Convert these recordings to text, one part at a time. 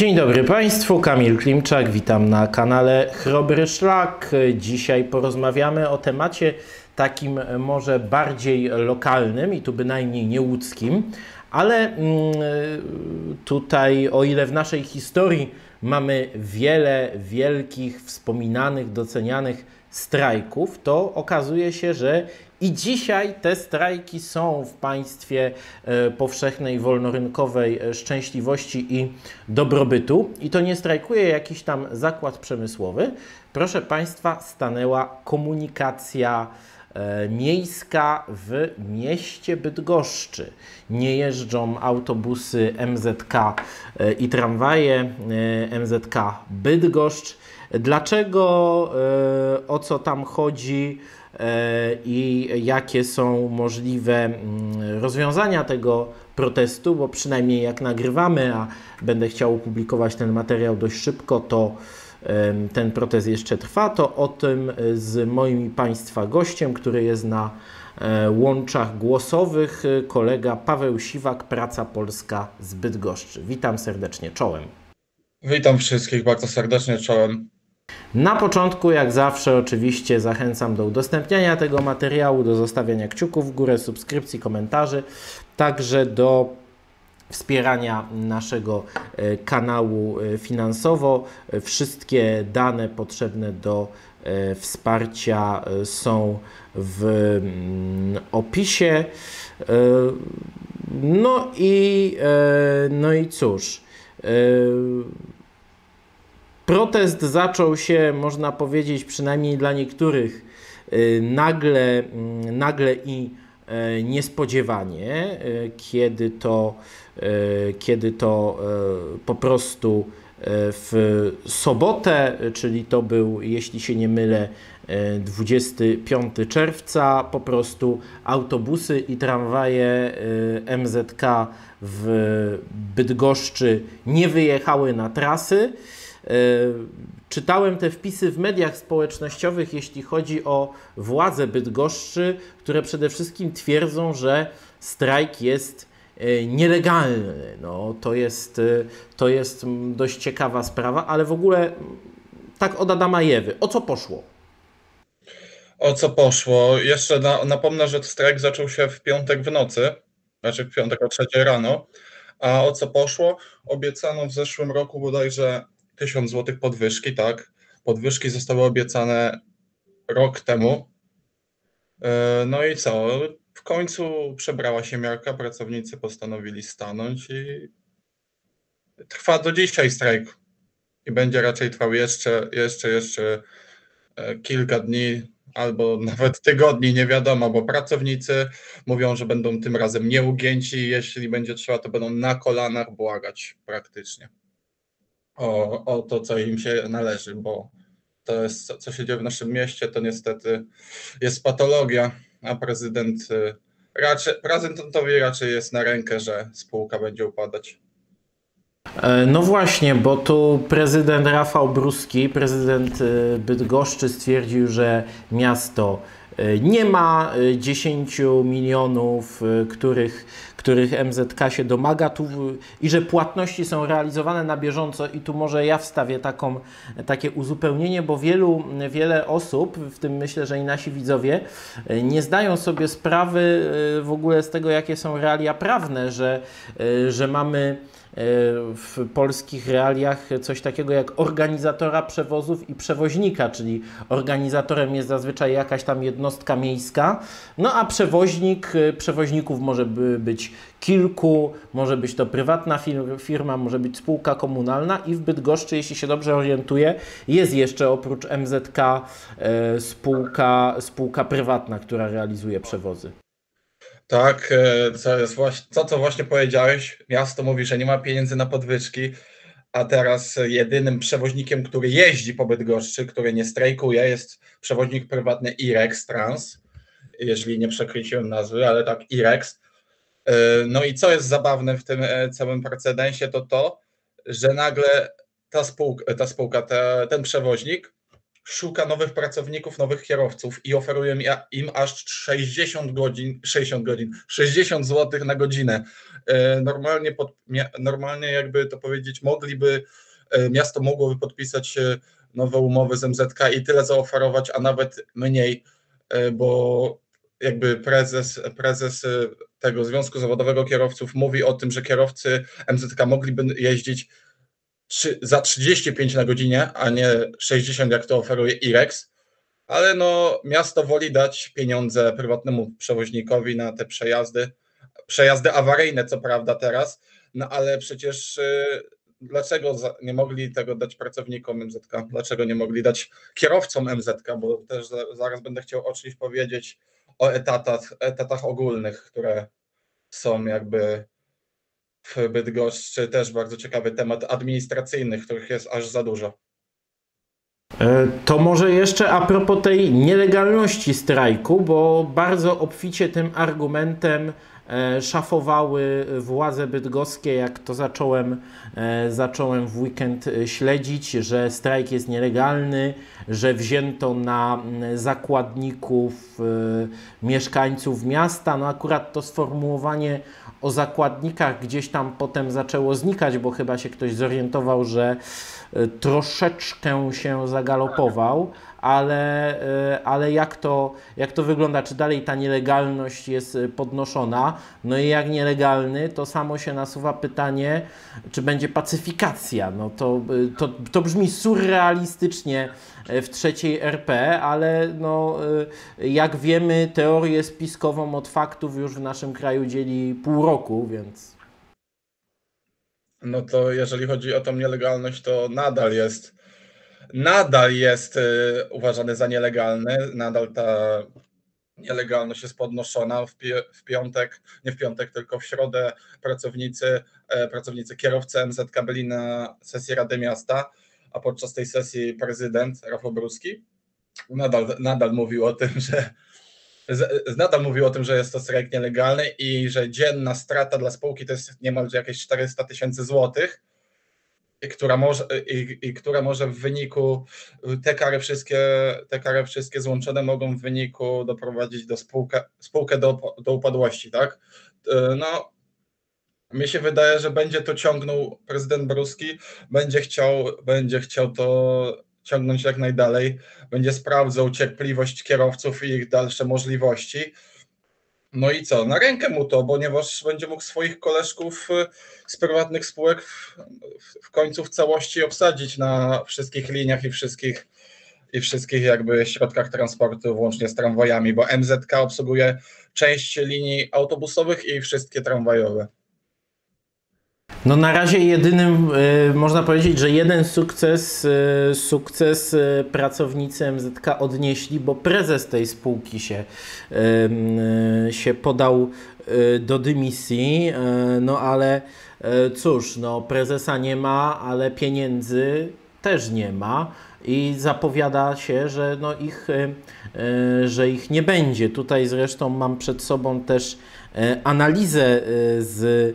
Dzień dobry Państwu, Kamil Klimczak, witam na kanale Chrobry Szlak. Dzisiaj porozmawiamy o temacie takim może bardziej lokalnym i tu bynajmniej nie łódzkim, ale mm, tutaj o ile w naszej historii mamy wiele wielkich, wspominanych, docenianych strajków, to okazuje się, że i dzisiaj te strajki są w państwie e, powszechnej, wolnorynkowej e, szczęśliwości i dobrobytu. I to nie strajkuje jakiś tam zakład przemysłowy. Proszę Państwa, stanęła komunikacja e, miejska w mieście Bydgoszczy. Nie jeżdżą autobusy MZK i tramwaje MZK Bydgoszcz. Dlaczego, o co tam chodzi? E, i jakie są możliwe mm, rozwiązania tego protestu, bo przynajmniej jak nagrywamy, a będę chciał opublikować ten materiał dość szybko, to ten protest jeszcze trwa, to o tym z moim Państwa gościem, który jest na e, łączach głosowych, kolega Paweł Siwak, Praca Polska z Bydgoszczy. Witam serdecznie, czołem. Witam wszystkich bardzo serdecznie, czołem. Na początku, jak zawsze, oczywiście zachęcam do udostępniania tego materiału, do zostawiania kciuków w górę, subskrypcji, komentarzy, także do wspierania naszego e, kanału e, finansowo. Wszystkie dane potrzebne do e, wsparcia są w mm, opisie. No i, no i cóż. Protest zaczął się, można powiedzieć, przynajmniej dla niektórych, y, nagle, mm, nagle i e, niespodziewanie, e, kiedy to, e, kiedy to po prostu w sobotę, czyli to był, jeśli się nie mylę, 25 czerwca, po prostu autobusy i tramwaje MZK w Bydgoszczy nie wyjechały na trasy. E, czytałem te wpisy w mediach społecznościowych, jeśli chodzi o władze Bydgoszczy, które przede wszystkim twierdzą, że strajk jest e, nielegalny. No, to, jest, e, to jest dość ciekawa sprawa, ale w ogóle tak od Adama Jewy. O co poszło? O co poszło? Jeszcze na, napomnę, że strajk zaczął się w piątek w nocy, znaczy w piątek o trzeciej rano. A o co poszło? Obiecano w zeszłym roku bodajże 1000 zł podwyżki, tak. Podwyżki zostały obiecane rok temu. E, no i co? W końcu przebrała się miarka, pracownicy postanowili stanąć i trwa do dzisiaj strajk. I będzie raczej trwał jeszcze, jeszcze, jeszcze e, kilka dni albo nawet tygodni, nie wiadomo, bo pracownicy mówią, że będą tym razem nieugięci. Jeśli będzie trzeba, to będą na kolanach błagać praktycznie o, o to, co im się należy, bo to jest, co się dzieje w naszym mieście, to niestety jest patologia, a prezydent y, raczej, prezydentowi raczej jest na rękę, że spółka będzie upadać. E, no właśnie, bo tu prezydent Rafał Bruski, prezydent y, Bydgoszczy stwierdził, że miasto E, nie ma 10 e, milionów, których, których MZK się domaga tu, i że płatności są realizowane na bieżąco i tu może ja wstawię taką, takie uzupełnienie, bo wielu, wiele osób, w tym myślę, że i nasi widzowie, nie zdają sobie sprawy w ogóle z tego, jakie są realia prawne, że, że mamy E, w polskich realiach coś takiego jak organizatora przewozów i przewoźnika, czyli organizatorem jest zazwyczaj jakaś tam jednostka miejska, no a przewoźnik, e, przewoźników może być kilku, może być to prywatna firma, może być spółka komunalna i w Bydgoszczy, jeśli się dobrze orientuję, jest jeszcze oprócz MZK e, spółka, spółka prywatna, która realizuje przewozy. Tak, e, co, jest właśnie, co, co właśnie powiedziałeś, miasto mówi, że nie ma pieniędzy na podwyżki, a teraz jedynym przewoźnikiem, który jeździ po Bydgoszczy, który nie strajkuje, jest przewoźnik prywatny Irex Trans, jeżeli nie przekreśliłem nazwy, ale tak Irex. E, no i co jest zabawne w tym e, całym precedensie, to to, że nagle ta spółka, ta spółka ta, ten przewoźnik szuka nowych pracowników, nowych kierowców i oferuje im aż 60 godzin, 60 godzin, 60 zł na godzinę. E, normalnie, pod, normalnie jakby to powiedzieć, mogliby, e, miasto mogłoby podpisać nowe umowy z MZK i tyle zaoferować, a nawet mniej, bo jakby prezes, prezes tego Związku Zawodowego Kierowców mówi o tym, że kierowcy MZK mogliby jeździć za 35 na godzinę, a nie 60, jak to oferuje IREX, ale no miasto woli dać pieniądze prywatnemu przewoźnikowi na te przejazdy, przejazdy awaryjne co prawda teraz, no ale przecież y, dlaczego nie mogli tego dać pracownikom MZK, dlaczego nie mogli dać kierowcom MZK, bo też zaraz będę chciał o czymś powiedzieć o etatach, etatach ogólnych, które są jakby w Bydgoszczy też bardzo ciekawy temat administracyjnych, których jest aż za dużo. E, to może jeszcze a propos tej nielegalności strajku, bo bardzo obficie tym argumentem e, szafowały władze bydgoskie, jak to zacząłem, e, zacząłem w weekend śledzić, że strajk jest nielegalny, że wzięto na zakładników mieszkańców miasta. No akurat to sformułowanie o zakładnikach gdzieś tam potem zaczęło znikać, bo chyba się ktoś zorientował, że e, troszeczkę się zagalopował, ale, e, ale jak, to, jak to wygląda? Czy dalej ta nielegalność jest e, podnoszona? No i jak nielegalny, to samo się nasuwa pytanie, czy będzie pacyfikacja. No to, to, to brzmi surrealistycznie w trzeciej RP, ale no, jak wiemy, teorię spiskową od faktów już w naszym kraju dzieli pół roku, więc. No to jeżeli chodzi o tą nielegalność, to nadal jest nadal jest y, uważany za nielegalny, nadal ta nielegalność jest podnoszona. W, pi w, piątek, nie w piątek, tylko w środę pracownicy, e, pracownicy kierowcy MZK byli na sesji Rady Miasta a podczas tej sesji prezydent Rafał Bruski nadal, nadal mówił o tym, że nadal mówił o tym, że jest to strajk nielegalny i że dzienna strata dla spółki to jest niemalże jakieś 400 tysięcy złotych, która może, i, i, która może w wyniku, te kary wszystkie, te kary wszystkie złączone mogą w wyniku doprowadzić do spółkę, spółkę do, do upadłości, tak? No, mi się wydaje, że będzie to ciągnął prezydent Bruski, będzie chciał, będzie chciał to ciągnąć jak najdalej, będzie sprawdzał cierpliwość kierowców i ich dalsze możliwości. No i co? Na rękę mu to, ponieważ będzie mógł swoich koleżków y, z prywatnych spółek w, w końcu w całości obsadzić na wszystkich liniach i wszystkich i wszystkich jakby środkach transportu, włącznie z tramwajami, bo MZK obsługuje część linii autobusowych i wszystkie tramwajowe. No na razie jedynym, y, można powiedzieć, że jeden sukces, y, sukces y, pracownicy MZK odnieśli, bo prezes tej spółki się, się podał do dymisji, no ale cóż, no prezesa nie ma, ale pieniędzy też nie ma i zapowiada się, że no ich, że ich nie będzie. Tutaj zresztą mam przed sobą też analizę z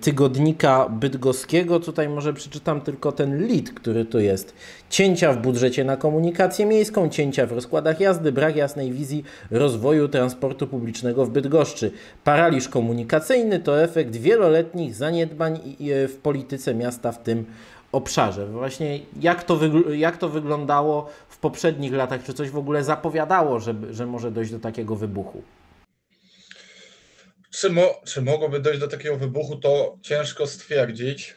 tygodnika bydgoskiego. Tutaj może przeczytam tylko ten lit, który tu jest. Cięcia w budżecie na komunikację miejską, cięcia w rozkładach jazdy, brak jasnej wizji rozwoju transportu publicznego w Bydgoszczy. Paraliż komunikacyjny to efekt wieloletnich zaniedbań w polityce miasta w tym obszarze. Właśnie jak to, jak to wyglądało w poprzednich latach? Czy coś w ogóle zapowiadało, że, że może dojść do takiego wybuchu? Czy, mo, czy mogłoby dojść do takiego wybuchu, to ciężko stwierdzić,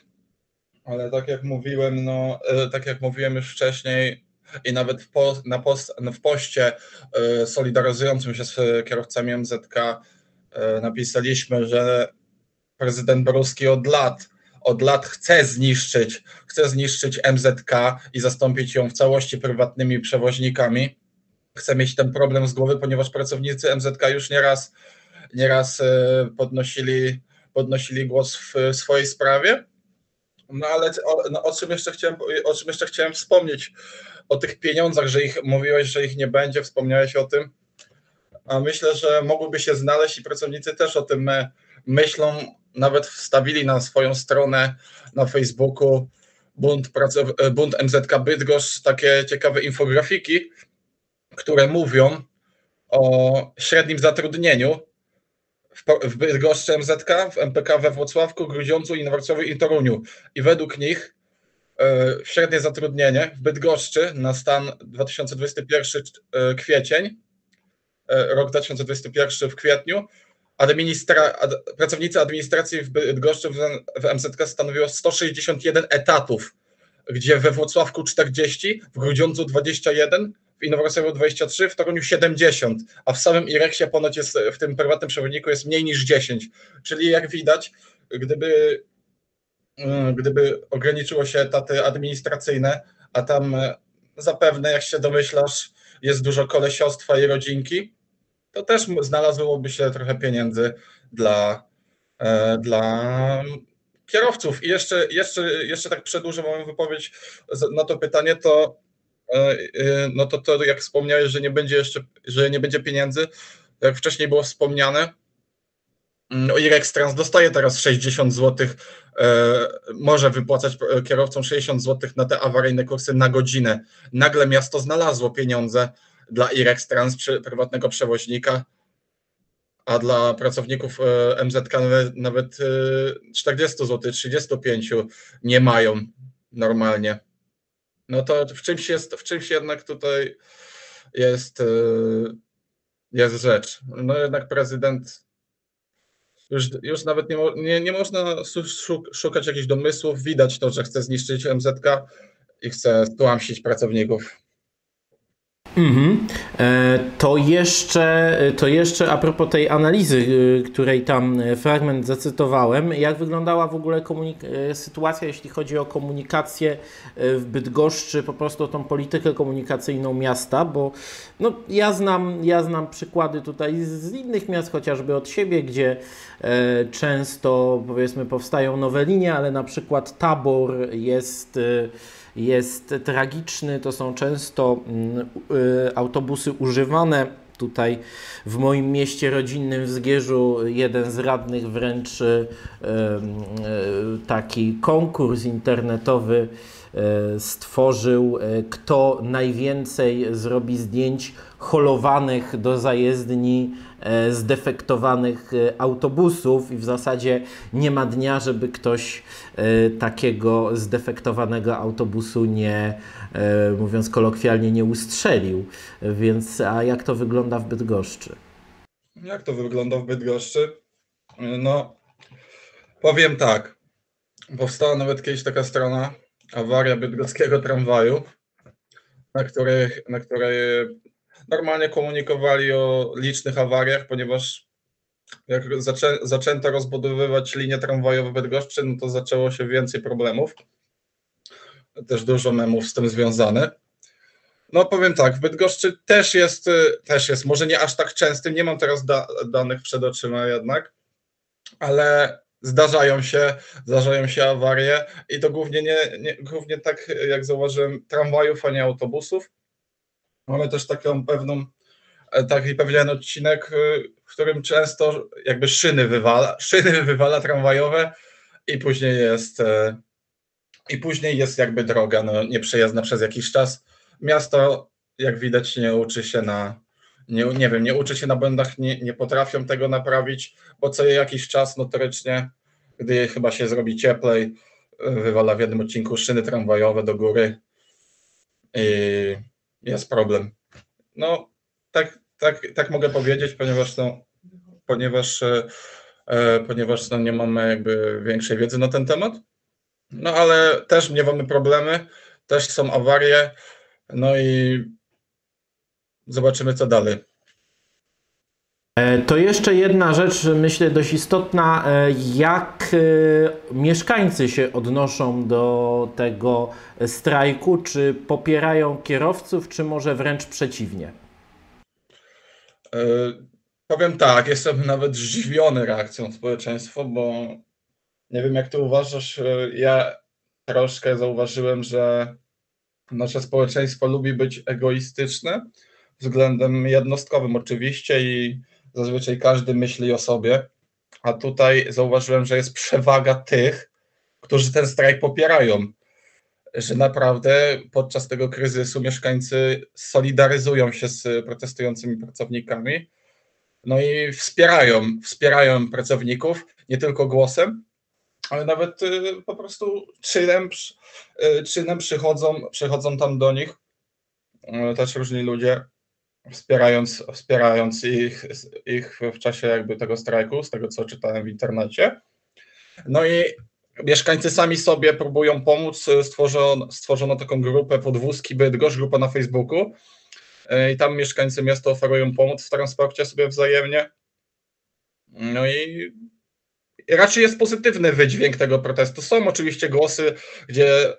ale tak jak mówiłem, no, e, tak jak mówiłem już wcześniej i nawet w, po, na post, w poście e, solidaryzującym się z kierowcami MZK e, napisaliśmy, że prezydent Boruski od lat od lat chce zniszczyć, chce zniszczyć MZK i zastąpić ją w całości prywatnymi przewoźnikami. Chce mieć ten problem z głowy, ponieważ pracownicy MZK już nieraz nieraz e, podnosili, podnosili głos w swojej sprawie. No ale o, no, o, czym jeszcze chciałem, o czym jeszcze chciałem wspomnieć? O tych pieniądzach, że ich mówiłeś, że ich nie będzie, wspomniałeś o tym. A myślę, że mogłyby się znaleźć i pracownicy też o tym myślą, nawet wstawili na swoją stronę na Facebooku Bunt, Pracow- e, Bunt MZK Bydgoszcz takie ciekawe infografiki, które mówią o średnim zatrudnieniu w, Bydgoszczy MZK, w MPK we Włocławku, Grudziądzu, Innowacyjnym i Toruniu. I według nich e, średnie zatrudnienie w Bydgoszczy na stan 2021 e, kwiecień, rok 2021 w kwietniu, administra, ad, pracownicy administracji w Bydgoszczy w, w MZK stanowiło 161 etatów, gdzie we Włocławku 40, w Grudziądzu 21, Innowacyjnym 23, w Toruniu 70, a w samym Ireksie ponoć jest w tym prywatnym przewodniku jest mniej niż 10. Czyli jak widać, gdyby, mm, gdyby ograniczyło się etaty administracyjne, a tam e, zapewne, jak się domyślasz, jest dużo kolesiostwa i rodzinki, to też znalazłoby się trochę pieniędzy dla, e, dla kierowców. I jeszcze, jeszcze, jeszcze tak przedłużę moją wypowiedź na to pytanie, to no to, to jak wspomniałeś, że nie będzie jeszcze, że nie będzie pieniędzy, jak wcześniej było wspomniane, no Irex Trans dostaje teraz 60 zł, może wypłacać kierowcom 60 zł na te awaryjne kursy na godzinę. Nagle miasto znalazło pieniądze dla Irex Trans, prywatnego przewoźnika, a dla pracowników e, MZK nawet 40 zł, 35 nie mają normalnie. No to w czymś jest, w czymś jednak tutaj jest, e, jest rzecz. No jednak prezydent już, już nawet nie, nie, nie można szukać jakichś domysłów. Widać to, że chce zniszczyć MZK i chce stłamsić pracowników. Mhm. E, to jeszcze, to jeszcze a propos tej analizy, e, której tam fragment zacytowałem, jak wyglądała w ogóle e, sytuacja, jeśli chodzi o komunikację w Bydgoszczy, po prostu o tą politykę komunikacyjną miasta, bo no, ja, znam, ja znam przykłady tutaj z innych miast, chociażby od siebie, gdzie często powiedzmy powstają nowe linie, ale na przykład tabor jest jest tragiczny. To są często mm, autobusy używane. Tutaj w moim mieście rodzinnym w Zgierzu jeden z radnych wręcz y, y, taki konkurs internetowy stworzył, kto najwięcej zrobi zdjęć holowanych do zajezdni E, zdefektowanych e, autobusów i w zasadzie nie ma dnia, żeby ktoś e, takiego zdefektowanego autobusu nie, mówiąc kolokwialnie, nie ustrzelił. Więc a jak to wygląda w Bydgoszczy? Jak to wygląda w Bydgoszczy? No, powiem tak. Powstała nawet kiedyś taka strona awaria bydgoskiego tramwaju, na której, na której normalnie komunikowali o licznych awariach, ponieważ jak zaczę, zaczęto rozbudowywać linie tramwajowe Bydgoszczy, no to zaczęło się więcej problemów. Też dużo memów z tym związane. No powiem tak, w Bydgoszczy też jest, też jest, może nie aż tak częstym, nie mam teraz da, danych przed oczyma jednak, ale zdarzają się, zdarzają się awarie i to głównie, nie, nie, głównie tak, jak zauważyłem, tramwajów, a nie autobusów. Mamy też taką pewną, e, taki pewien odcinek, e, w którym często jakby szyny wywala, szyny wywala tramwajowe i później jest e, i później jest jakby droga no, nieprzejezdna przez jakiś czas. Miasto, jak widać, nie uczy się na, nie, nie wiem, nie uczy się na błędach, nie, nie potrafią tego naprawić, bo co jakiś czas notorycznie, gdy chyba się zrobi cieplej, wywala w jednym odcinku szyny tramwajowe do góry i jest problem. No, tak, tak, tak mogę powiedzieć, ponieważ, no, ponieważ, e, e, ponieważ no, nie mamy jakby większej wiedzy na ten temat. No, ale też nie mamy problemy, też są awarie, no i zobaczymy, co dalej. E, to jeszcze jedna rzecz, myślę, dość istotna. E, jak e, mieszkańcy się odnoszą do tego strajku? Czy popierają kierowców, czy może wręcz przeciwnie? Powiem tak, jestem nawet zdziwiony reakcją społeczeństwa, bo nie wiem, jak ty uważasz. Ja troszkę zauważyłem, że nasze społeczeństwo lubi być egoistyczne względem jednostkowym, oczywiście, i zazwyczaj każdy myśli o sobie, a tutaj zauważyłem, że jest przewaga tych, którzy ten strajk popierają. że naprawdę podczas tego kryzysu mieszkańcy solidaryzują się z protestującymi pracownikami. No i wspierają, wspierają pracowników nie tylko głosem, ale nawet y, po prostu czynem, y, czynem przychodzą, przychodzą tam do nich y, też różni ludzie, wspierając, wspierając ich, ich w czasie jakby tego strajku, z tego co czytałem w internecie. No i mieszkańcy sami sobie próbują pomóc. Stworzono, stworzono taką grupę podwózki Bydgoszcz, grupa na Facebooku i tam mieszkańcy miasta oferują pomoc w transporcie sobie wzajemnie. No i raczej jest pozytywny wydźwięk tego protestu. Są oczywiście głosy, gdzie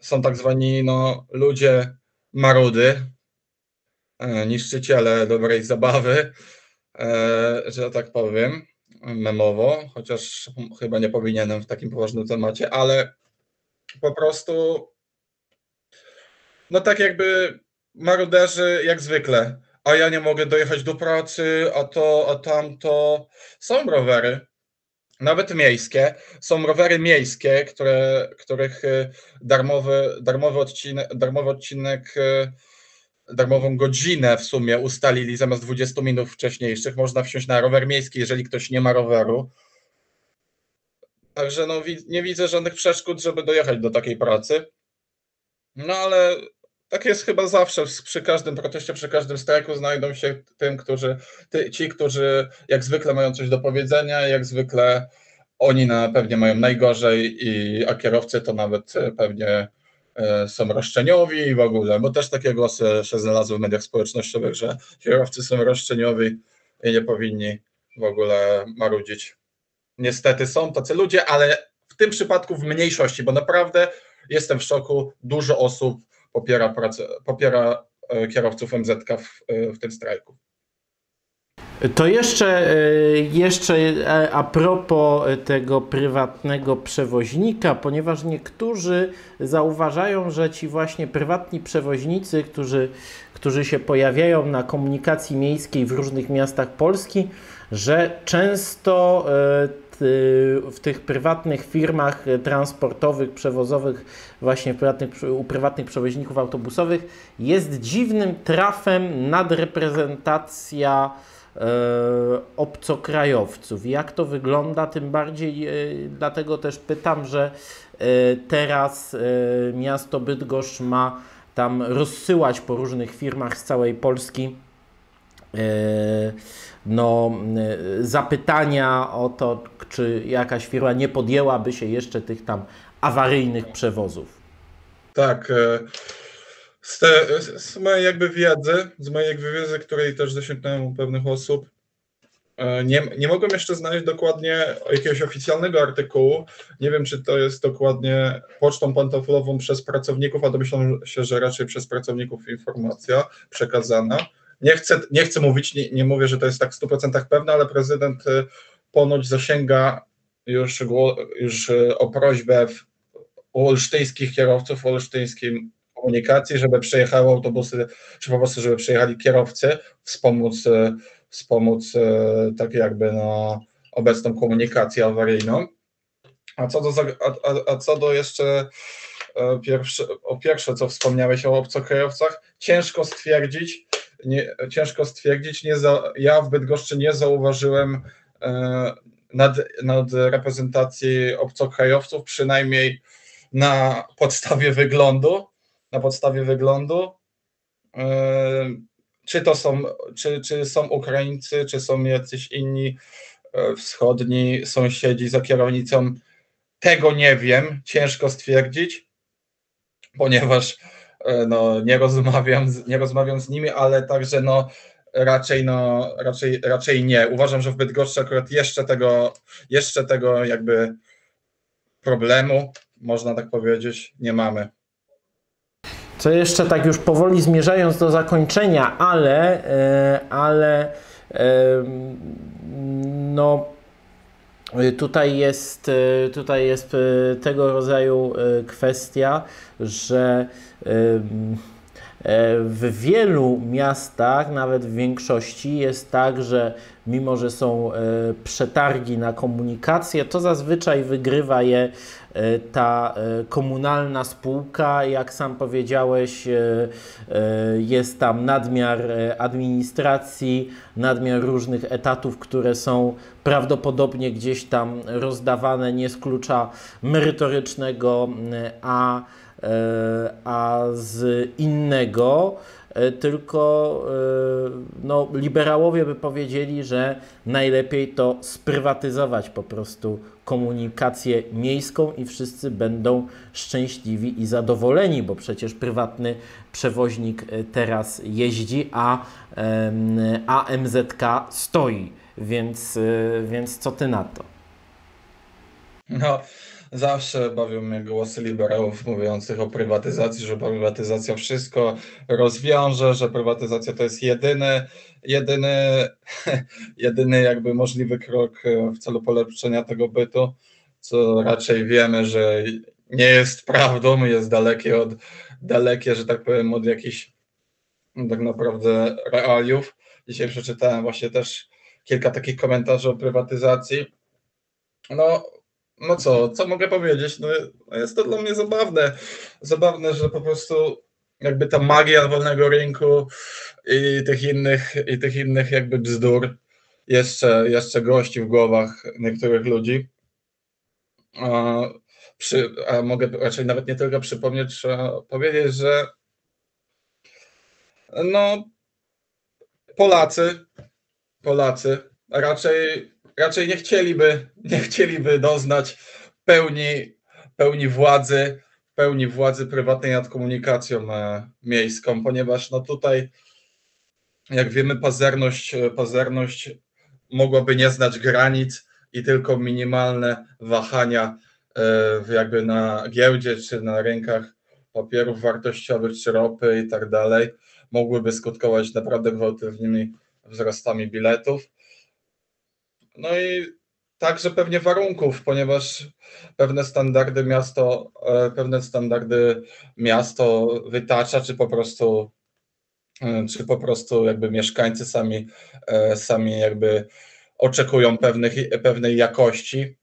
są tak zwani no, ludzie marudy, niszczyciele dobrej zabawy, e, że tak powiem, memowo, chociaż chyba nie powinienem w takim poważnym temacie, ale po prostu no tak jakby maruderzy jak zwykle, a ja nie mogę dojechać do pracy, a to, a tamto. Są rowery, nawet miejskie. Są rowery miejskie, które, których y, darmowy, darmowy, odcinek, darmowy odcinek, darmową godzinę w sumie ustalili zamiast 20 minut wcześniejszych. Można wsiąść na rower miejski, jeżeli ktoś nie ma roweru. Także no, nie widzę żadnych przeszkód, żeby dojechać do takiej pracy. No ale tak jest chyba zawsze, przy każdym proteście, przy każdym strajku znajdą się tym, którzy, ty, ci, którzy jak zwykle mają coś do powiedzenia, jak zwykle oni na pewnie mają najgorzej, i, a kierowcy to nawet pewnie e, są roszczeniowi i w ogóle, bo też takie głosy się znalazły w mediach społecznościowych, że kierowcy są roszczeniowi i nie powinni w ogóle marudzić. Niestety są tacy ludzie, ale w tym przypadku w mniejszości, bo naprawdę jestem w szoku, dużo osób popiera, pracę, popiera e, kierowców MZK w, e, w tym strajku. To jeszcze, e, jeszcze a propos tego prywatnego przewoźnika, ponieważ niektórzy zauważają, że ci właśnie prywatni przewoźnicy, którzy, którzy się pojawiają na komunikacji miejskiej w różnych miastach Polski, że często Y, w tych prywatnych firmach transportowych, przewozowych, właśnie prywatnych, u prywatnych przewoźników autobusowych jest dziwnym trafem nadreprezentacja e, obcokrajowców. Jak to wygląda? Tym bardziej e, dlatego też pytam, że e, teraz miasto Bydgoszcz ma tam rozsyłać po różnych firmach z całej Polski no, zapytania o to, czy jakaś firma nie podjęłaby się jeszcze tych tam awaryjnych przewozów. Tak. E, z, te, z mojej jakby wiedzy, z mojej wiedzy, której też zasięgnąłem u pewnych osób, e, nie, nie mogłem jeszcze znaleźć dokładnie jakiegoś oficjalnego artykułu. Nie wiem, czy to jest dokładnie pocztą pantoflową przez pracowników, a domyślam się, że raczej przez pracowników informacja przekazana nie chcę, nie chcę mówić, nie, nie mówię, że to jest tak w 100% pewne, ale prezydent y, ponoć zasięga już, już y, o prośbę u olsztyńskich kierowców, u olsztyńskiej komunikacji, żeby przyjechały autobusy, czy po prostu, żeby przyjechali kierowcy, wspomóc, y, wspomóc tak jakby no, obecną komunikację awaryjną. A co do, a, a, a co do jeszcze pierwsze, o pierwsze, co wspomniałeś o obcokrajowcach, ciężko stwierdzić, nie, ciężko stwierdzić. Nie za, ja w Bydgoszczy nie zauważyłem e, nad, nad reprezentacji obcokrajowców, przynajmniej na podstawie wyglądu. Na podstawie wyglądu. E, czy to są, czy, czy są Ukraińcy, czy są jacyś inni e, wschodni sąsiedzi za kierownicą, tego nie wiem, ciężko stwierdzić, ponieważ E, no, nie, rozmawiam z, nie rozmawiam z nimi, ale także no, raczej, no, raczej, raczej nie. Uważam, że w Bydgoszczy akurat jeszcze tego, jeszcze tego jakby problemu, można tak powiedzieć, nie mamy. Co jeszcze tak już powoli zmierzając do zakończenia, ale, e, ale no Tutaj jest, tutaj jest tego rodzaju kwestia, że w wielu miastach, nawet w większości, jest tak, że mimo, że są przetargi na komunikację, to zazwyczaj wygrywa je ta komunalna spółka, jak sam powiedziałeś, jest tam nadmiar administracji, nadmiar różnych etatów, które są prawdopodobnie gdzieś tam rozdawane nie z klucza merytorycznego, a, a z innego. E, tylko e, no, liberałowie by powiedzieli, że najlepiej to sprywatyzować po prostu komunikację miejską i wszyscy będą szczęśliwi i zadowoleni, bo przecież prywatny przewoźnik e, teraz jeździ, a, a MZK stoi. Więc, więc co ty na to? No, Zawsze bawią mnie głosy liberałów mówiących o prywatyzacji, że prywatyzacja wszystko rozwiąże, że prywatyzacja to jest jedyny, jedyny, jedyny jakby możliwy krok w celu polepszenia tego bytu, co raczej wiemy, że nie jest prawdą, jest dalekie od, dalekie, że tak powiem, od jakichś tak naprawdę realiów. Dzisiaj przeczytałem właśnie też kilka takich komentarzy o prywatyzacji. No, no co, co mogę powiedzieć? No, jest to dla mnie zabawne. Zabawne, że po prostu jakby ta magia wolnego rynku i tych innych, i tych innych jakby bzdur jeszcze, jeszcze gości w głowach niektórych ludzi. A, przy, a mogę raczej nawet nie tylko przypomnieć, trzeba powiedzieć, że no Polacy, Polacy raczej raczej nie chcieliby, nie chcieliby doznać pełni, pełni władzy, pełni władzy prywatnej nad komunikacją miejską, ponieważ no tutaj, jak wiemy, pazerność, pazerność mogłaby nie znać granic i tylko minimalne wahania e, jakby na giełdzie czy na rynkach papierów wartościowych czy ropy i tak dalej mogłyby skutkować naprawdę gwałtownymi wzrostami biletów. No i także pewnie warunków, ponieważ pewne standardy miasto, e, pewne standardy miasto wytacza, czy po prostu e, czy po prostu jakby mieszkańcy sami, e, sami jakby oczekują pewnych, pewnej jakości.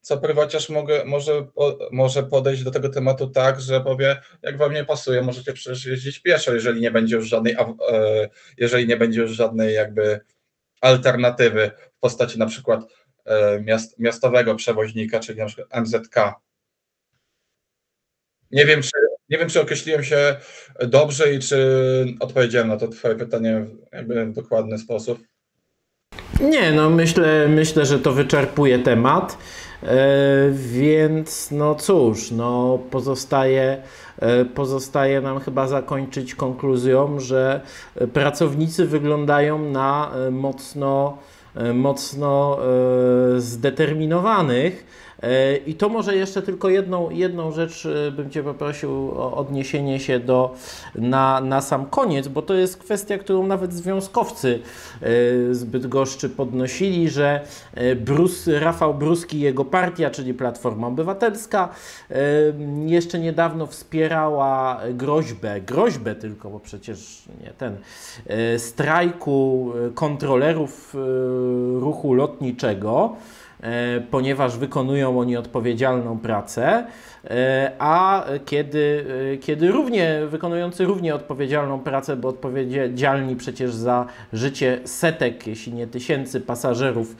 Co prywaciarz mogę, może, może podejść do tego tematu tak, że powie, jak wam nie pasuje, możecie przecież jeździć pieszo, jeżeli nie będzie już żadnej, jeżeli nie będzie już żadnej jakby alternatywy postaci na przykład e, miast, miastowego przewoźnika, czyli na przykład MZK. Nie wiem, czy, nie wiem, czy określiłem się dobrze i czy odpowiedziałem na to Twoje pytanie w dokładny sposób. Nie, no myślę, myślę, że to wyczerpuje temat. E, więc no cóż, no pozostaje, e, pozostaje nam chyba zakończyć konkluzją, że pracownicy wyglądają na mocno, mocno zdeterminowanych E, I to może jeszcze tylko jedną, jedną rzecz e, bym Cię poprosił o odniesienie się do, na, na sam koniec, bo to jest kwestia, którą nawet związkowcy e, zbyt goszczy podnosili, że Brus, Rafał Bruski i jego partia, czyli Platforma Obywatelska, jeszcze niedawno wspierała groźbę, groźbę tylko, bo przecież nie ten, strajku kontrolerów ruchu lotniczego. E, ponieważ wykonują oni odpowiedzialną pracę, e, a kiedy, e, kiedy równie, wykonujący równie odpowiedzialną pracę, bo odpowiedzialni przecież za życie setek, jeśli nie tysięcy pasażerów,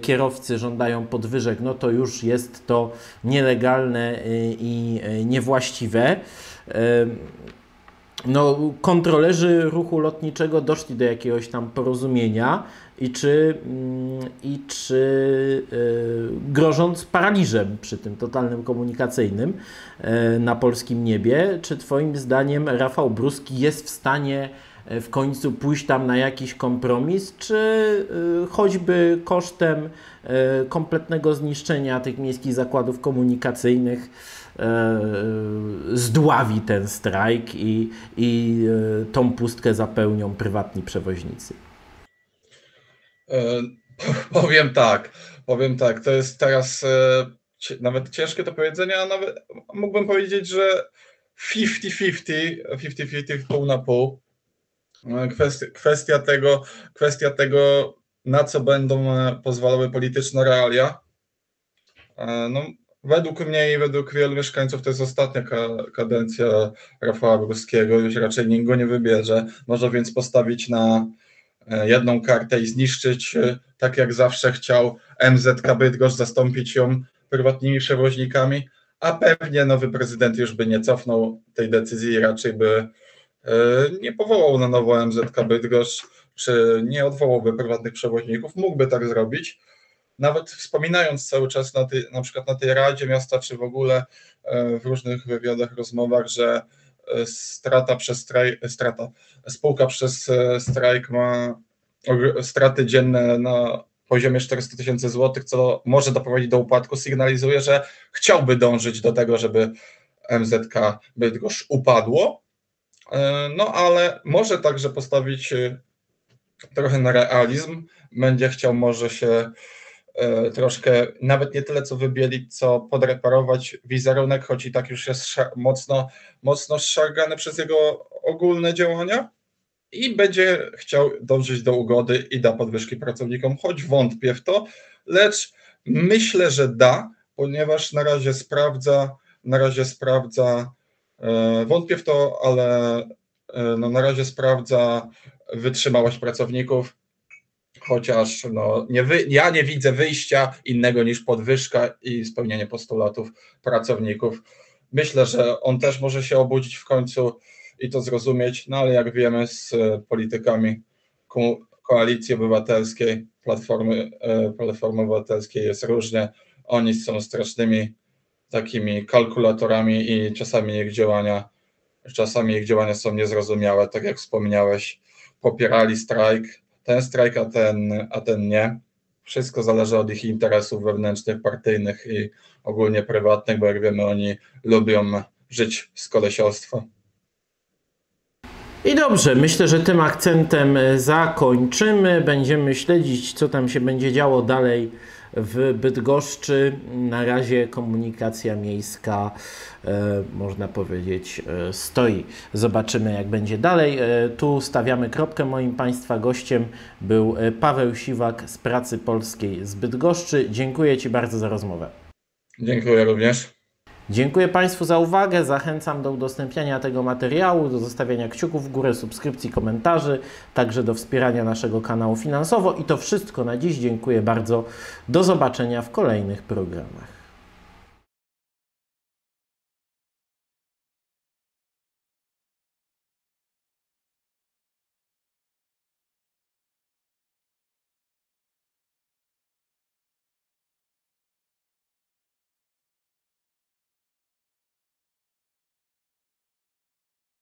kierowcy żądają podwyżek, no to już jest to nielegalne i niewłaściwe. No, kontrolerzy ruchu lotniczego doszli do jakiegoś tam porozumienia i czy, mm, i czy y, grożąc paraliżem przy tym totalnym komunikacyjnym y, na polskim niebie, czy Twoim zdaniem Rafał Bruski jest w stanie y, w końcu pójść tam na jakiś kompromis, czy choćby kosztem kompletnego zniszczenia tych miejskich zakładów komunikacyjnych zdławi ten strajk i, i tą pustkę zapełnią prywatni przewoźnicy? E, powiem tak, powiem tak, to jest teraz e, nawet ciężkie do powiedzenia, a nawet mógłbym powiedzieć, że 50-50, 50-50 pół na pół. E, kwestia, kwestia, tego, kwestia tego, na co będą pozwalały polityczne realia. No, według mnie i według wielu mieszkańców to jest ostatnia ka- kadencja Rafała Bruskiego, już raczej nikt go nie wybierze. Może więc postawić na jedną kartę i zniszczyć, e, tak jak zawsze chciał MZK Bydgoszcz, zastąpić ją prywatnymi przewoźnikami, a pewnie nowy prezydent już by nie cofnął tej decyzji i raczej by e, nie powołał na nowo MZK Bydgoszcz, czy nie odwołałby prywatnych przewoźników. Mógłby tak zrobić, nawet wspominając cały czas na, tej, na przykład na tej Radzie Miasta, czy w ogóle e, w różnych wywiadach, rozmowach, że e, strata przez strajk, strata, spółka przez e, strajk ma straty dzienne na poziomie 400 tysięcy złotych, co może doprowadzić do upadku, sygnalizuje, że chciałby dążyć do tego, żeby MZK Bydgoszcz upadło, E, no ale może także postawić e, trochę na realizm, będzie chciał może się e, troszkę, nawet nie tyle co wybielić, co podreperować wizerunek, choć i tak już jest mocno, mocno szargany przez jego ogólne działania. I będzie chciał dążyć do ugody i da podwyżki pracownikom, choć wątpię w to, lecz myślę, że da, ponieważ na razie sprawdza, na razie sprawdza, e, wątpię w to, ale e, no, na razie sprawdza wytrzymałość pracowników, chociaż no, nie wy, ja nie widzę wyjścia innego niż podwyżka i spełnienie postulatów pracowników. Myślę, że on też może się obudzić w końcu i to zrozumieć, no ale jak wiemy z e, politykami ko- koalicji obywatelskiej, platformy, e, platformy obywatelskiej jest różnie. Oni są strasznymi takimi kalkulatorami i czasami ich działania, czasami ich działania są niezrozumiałe, tak jak wspomniałeś, popierali strajk, ten strajk, a ten, a ten nie. Wszystko zależy od ich interesów wewnętrznych, partyjnych i ogólnie prywatnych, bo jak wiemy, oni lubią żyć z kolesiostwa. I dobrze, myślę, że tym akcentem e, zakończymy. Będziemy śledzić, co tam się będzie działo dalej w Bydgoszczy. Na razie komunikacja miejska, e, można powiedzieć, e, stoi. Zobaczymy, jak będzie dalej. E, tu stawiamy kropkę. Moim Państwa gościem był Paweł Siwak z Pracy Polskiej z Bydgoszczy. Dziękuję Ci bardzo za rozmowę. Dziękuję również. Dziękuję Państwu za uwagę. Zachęcam do udostępniania tego materiału, do zostawiania kciuków w górę, subskrypcji, komentarzy, także do wspierania naszego kanału finansowo. I to wszystko na dziś. Dziękuję bardzo. Do zobaczenia w kolejnych programach.